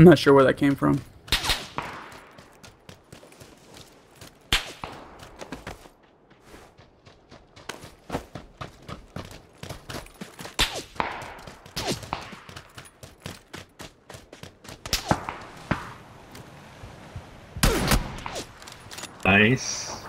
I'm not sure where that came from. Nice.